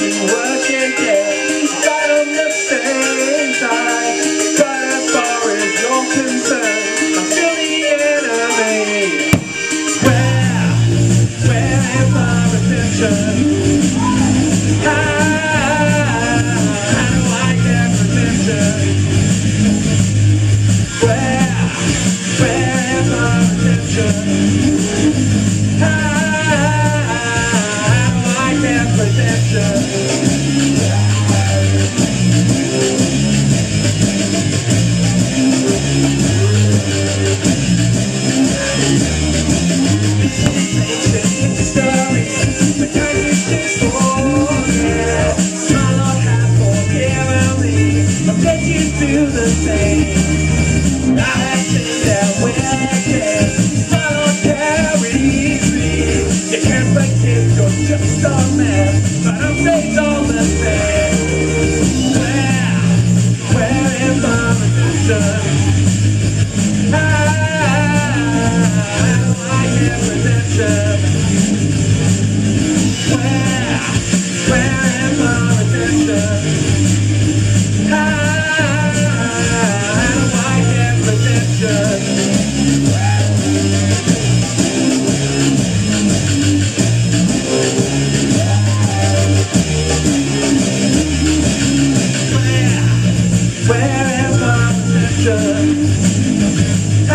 you were do the same. I I,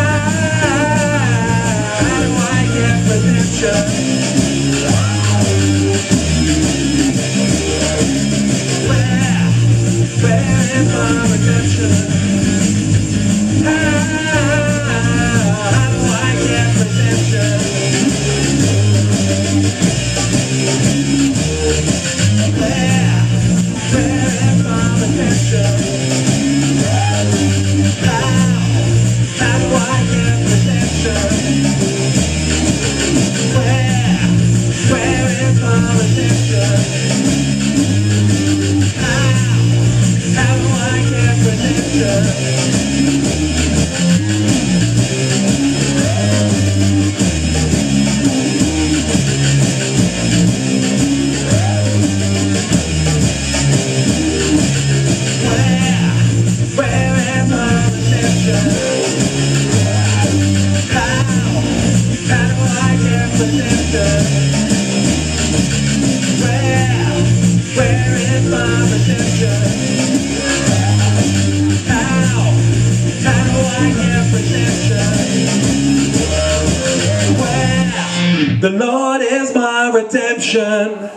I like it, Redemption.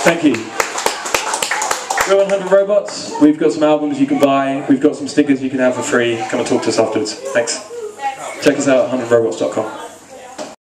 Thank you. Go 100 Robots. We've got some albums you can buy. We've got some stickers you can have for free. Come and talk to us afterwards. Thanks. Check us out at 100robots.com.